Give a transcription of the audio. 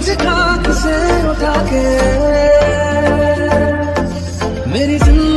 मुझे खाक से उठा के। मेरी ज़िंदगी